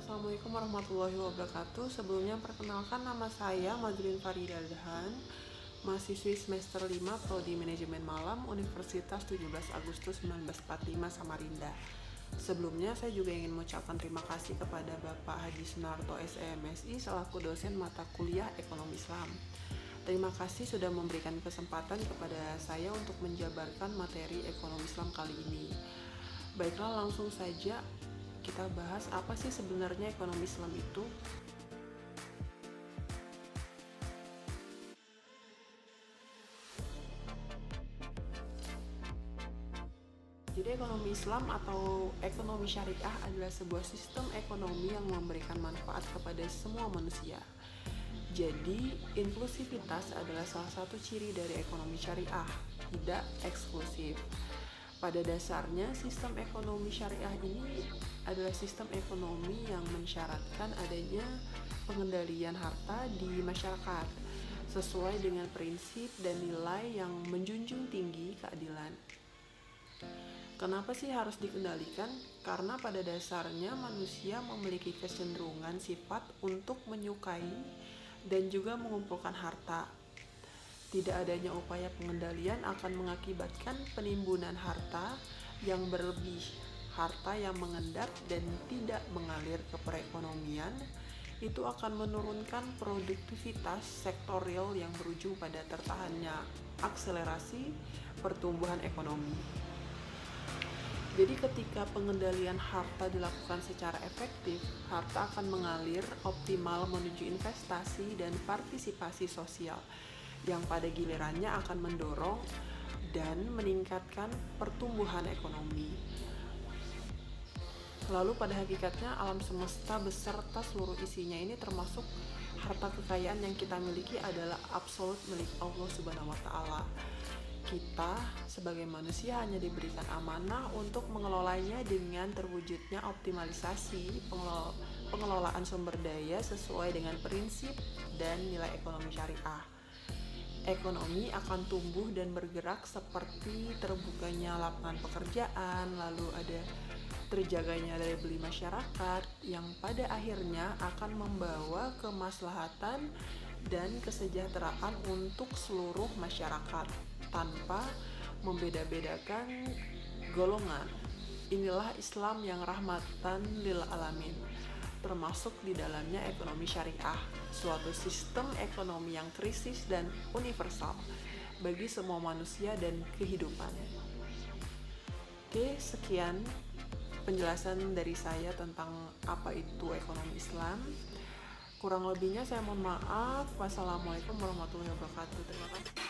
Assalamualaikum warahmatullahi wabarakatuh. Sebelumnya perkenalkan nama saya Madrin Farida Dahan, mahasiswi semester 5 Prodi Manajemen Malam Universitas 17 Agustus 1945 Samarinda. Sebelumnya saya juga ingin mengucapkan terima kasih kepada Bapak Haji Sunarto SEMSI selaku dosen mata kuliah Ekonomi Islam. Terima kasih sudah memberikan kesempatan kepada saya untuk menjabarkan materi ekonomi Islam kali ini. Baiklah langsung saja kita bahas apa sih sebenarnya ekonomi Islam itu. Jadi ekonomi Islam atau ekonomi syariah adalah sebuah sistem ekonomi yang memberikan manfaat kepada semua manusia. Jadi, inklusivitas adalah salah satu ciri dari ekonomi syariah, tidak eksklusif. Pada dasarnya, sistem ekonomi syariah ini adalah sistem ekonomi yang mensyaratkan adanya pengendalian harta di masyarakat sesuai dengan prinsip dan nilai yang menjunjung tinggi keadilan. Kenapa sih harus dikendalikan? Karena pada dasarnya manusia memiliki kecenderungan sifat untuk menyukai dan juga mengumpulkan harta tidak adanya upaya pengendalian akan mengakibatkan penimbunan harta yang berlebih, harta yang mengendap dan tidak mengalir ke perekonomian itu akan menurunkan produktivitas sektor real yang berujung pada tertahannya akselerasi pertumbuhan ekonomi. Jadi ketika pengendalian harta dilakukan secara efektif, harta akan mengalir optimal menuju investasi dan partisipasi sosial yang pada gilirannya akan mendorong dan meningkatkan pertumbuhan ekonomi. Lalu pada hakikatnya alam semesta beserta seluruh isinya ini termasuk harta kekayaan yang kita miliki adalah absolut milik Allah Subhanahu wa taala. Kita sebagai manusia hanya diberikan amanah untuk mengelolanya dengan terwujudnya optimalisasi pengelolaan sumber daya sesuai dengan prinsip dan nilai ekonomi syariah ekonomi akan tumbuh dan bergerak seperti terbukanya lapangan pekerjaan, lalu ada terjaganya daya beli masyarakat yang pada akhirnya akan membawa kemaslahatan dan kesejahteraan untuk seluruh masyarakat tanpa membeda-bedakan golongan. Inilah Islam yang rahmatan lil alamin termasuk di dalamnya ekonomi syariah, suatu sistem ekonomi yang krisis dan universal bagi semua manusia dan kehidupan. Oke, sekian penjelasan dari saya tentang apa itu ekonomi Islam. Kurang lebihnya saya mohon maaf. Wassalamualaikum warahmatullahi wabarakatuh. Terima kasih.